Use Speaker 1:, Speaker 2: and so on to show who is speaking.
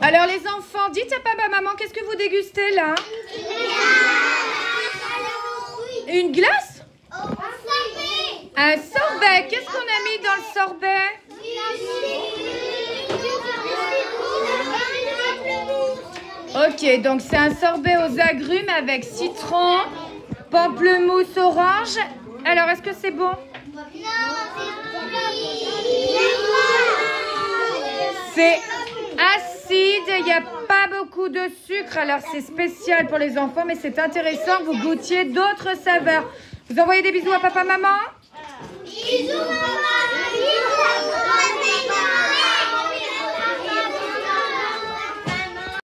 Speaker 1: Alors les enfants, dites à papa, maman, qu'est-ce que vous dégustez là? Une glace? Un sorbet. Qu'est-ce qu'on a mis dans le sorbet? Ok, donc c'est un sorbet aux agrumes avec citron, pamplemousse, orange. Alors, est-ce que c'est bon? C'est il n'y a pas beaucoup de sucre, alors c'est spécial pour les enfants, mais c'est intéressant que vous goûtiez d'autres saveurs. Vous envoyez des bisous à papa,
Speaker 2: maman?